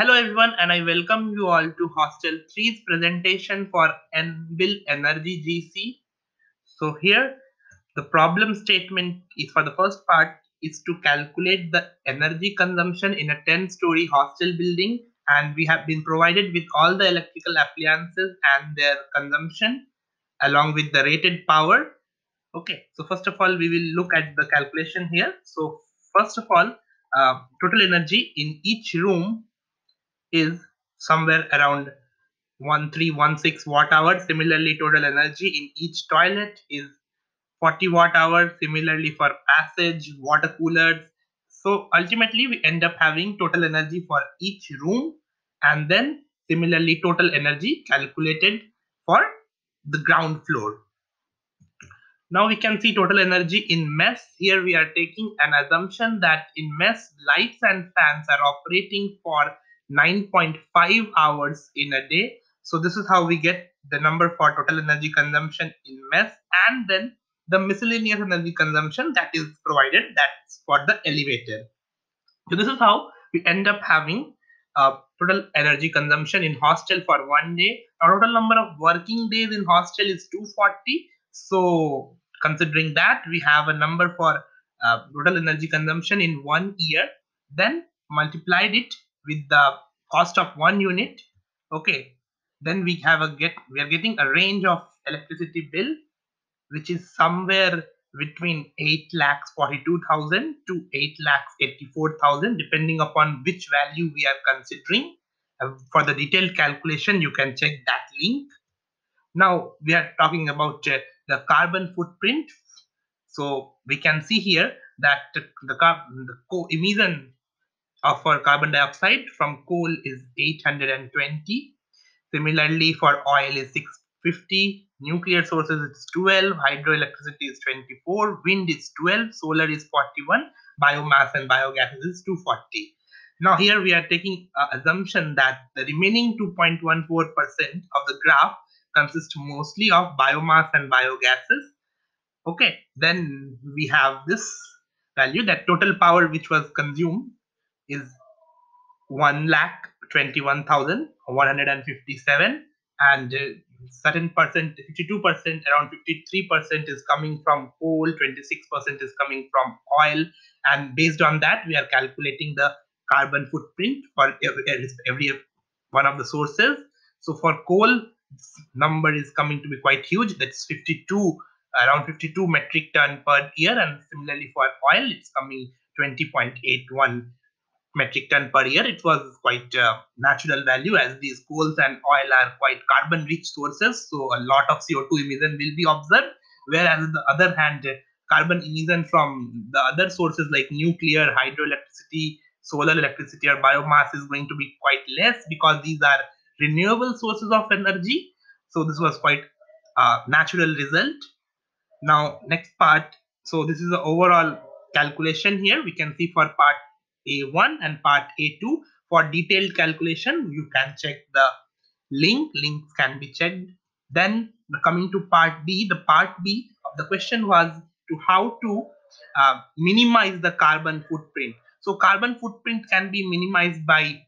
Hello everyone and I welcome you all to Hostel 3's presentation for Unbill Energy GC. So here the problem statement is for the first part is to calculate the energy consumption in a 10 story hostel building and we have been provided with all the electrical appliances and their consumption along with the rated power. Okay, so first of all we will look at the calculation here. So first of all uh, total energy in each room is somewhere around 1316 watt hour. Similarly, total energy in each toilet is 40 watt hour. Similarly, for passage, water coolers. So ultimately, we end up having total energy for each room and then similarly total energy calculated for the ground floor. Now we can see total energy in mess. Here we are taking an assumption that in mess, lights and fans are operating for 9.5 hours in a day. So this is how we get the number for total energy consumption in mess and then the miscellaneous energy consumption that is provided that's for the elevator. So this is how we end up having total energy consumption in hostel for one day. Our total number of working days in hostel is 240. So considering that we have a number for uh, total energy consumption in one year, then multiplied it with the cost of one unit okay then we have a get we are getting a range of electricity bill which is somewhere between 8 lakhs 42,000 to 8 lakhs 84,000 depending upon which value we are considering. Uh, for the detailed calculation you can check that link. Now we are talking about uh, the carbon footprint. So we can see here that the, the, the co-emission for carbon dioxide from coal is 820 similarly for oil is 650 nuclear sources is 12 hydroelectricity is 24 wind is 12 solar is 41 biomass and biogas is 240 now here we are taking uh, assumption that the remaining 2.14% of the graph consists mostly of biomass and biogases. Okay then we have this value that total power which was consumed is 1 lakh 21,157 and uh, certain percent 52 percent around 53 percent is coming from coal 26 percent is coming from oil and based on that we are calculating the carbon footprint for every, every one of the sources. So for coal number is coming to be quite huge. That's 52 around 52 metric ton per year and similarly for oil it's coming 20.81 metric ton per year. It was quite uh, natural value as these coals and oil are quite carbon rich sources. So a lot of CO2 emission will be observed. Whereas on the other hand, carbon emission from the other sources like nuclear, hydroelectricity, solar electricity or biomass is going to be quite less because these are renewable sources of energy. So this was quite a natural result. Now next part. So this is the overall calculation here. We can see for part a1 and part A2. For detailed calculation, you can check the link. Links can be checked. Then coming to part B, the part B of the question was to how to uh, minimize the carbon footprint. So carbon footprint can be minimized by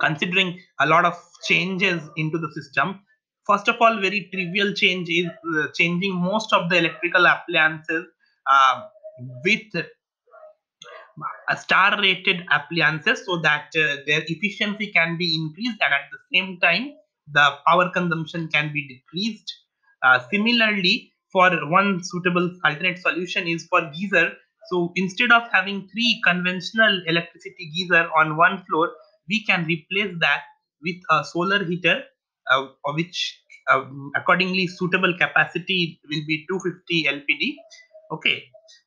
considering a lot of changes into the system. First of all, very trivial change is uh, changing most of the electrical appliances uh, with star rated appliances so that uh, their efficiency can be increased and at the same time the power consumption can be decreased. Uh, similarly for one suitable alternate solution is for geyser. So instead of having three conventional electricity geyser on one floor we can replace that with a solar heater uh, which uh, accordingly suitable capacity will be 250 lpd okay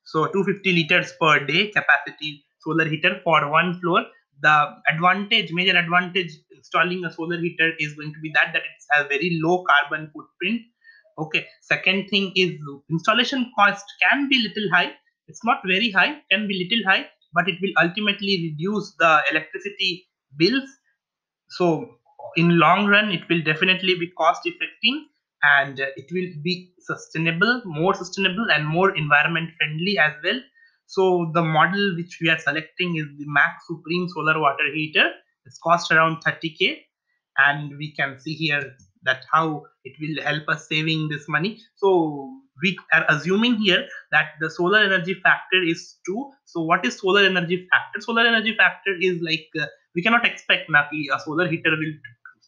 so 250 liters per day capacity solar heater for one floor. The advantage, major advantage installing a solar heater is going to be that that it has very low carbon footprint. Okay. Second thing is installation cost can be little high. It's not very high, can be little high, but it will ultimately reduce the electricity bills. So in long run, it will definitely be cost effective and it will be sustainable more sustainable and more environment friendly as well so the model which we are selecting is the max supreme solar water heater It's cost around 30k, and we can see here that how it will help us saving this money. So we are assuming here that the solar energy factor is 2. So what is solar energy factor? Solar energy factor is like uh, we cannot expect that a solar heater will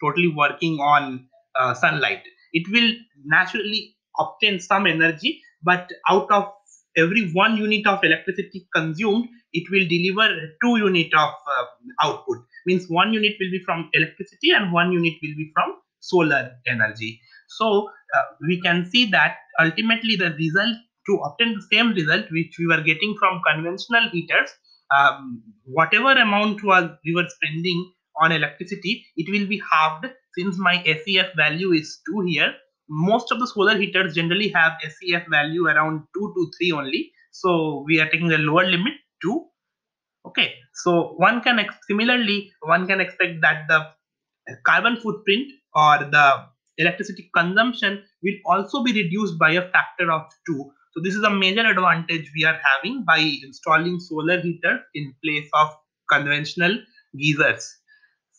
totally working on uh, sunlight. It will naturally obtain some energy, but out of every one unit of electricity consumed, it will deliver two unit of uh, output. Means one unit will be from electricity and one unit will be from solar energy. So uh, we can see that ultimately the result to obtain the same result which we were getting from conventional heaters, um, whatever amount was we were spending on electricity, it will be halved since my SEF value is 2 here. Most of the solar heaters generally have SEF value around 2 to 3 only. So we are taking the lower limit 2. Okay, so one can similarly one can expect that the carbon footprint or the electricity consumption will also be reduced by a factor of 2. So this is a major advantage we are having by installing solar heater in place of conventional geysers.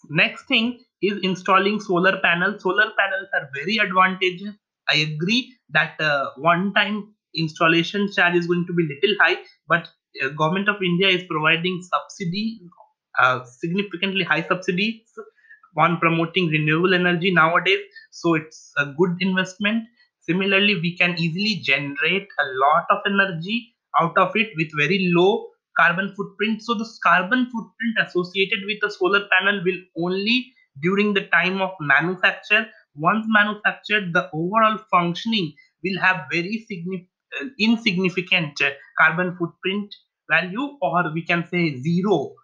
Next thing is installing solar panels. Solar panels are very advantageous. I agree that uh, one-time installation charge is going to be little high, but uh, government of India is providing subsidy, uh, significantly high subsidies on promoting renewable energy nowadays so it's a good investment similarly we can easily generate a lot of energy out of it with very low carbon footprint. So this carbon footprint associated with the solar panel will only during the time of manufacture. Once manufactured the overall functioning will have very significant uh, insignificant carbon footprint value or we can say zero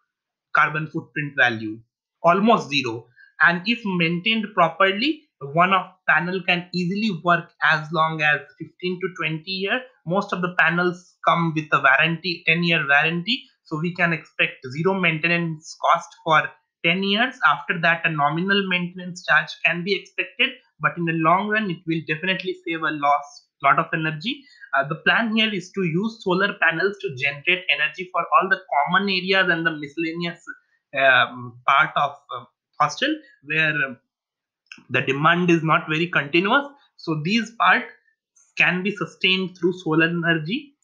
carbon footprint value almost zero. And if maintained properly one of panel can easily work as long as 15 to 20 years most of the panels come with a warranty 10 year warranty. So we can expect zero maintenance cost for 10 years. After that a nominal maintenance charge can be expected but in the long run it will definitely save a loss lot of energy. Uh, the plan here is to use solar panels to generate energy for all the common areas and the miscellaneous um, part of uh, hostel where um, the demand is not very continuous. So these parts can be sustained through solar energy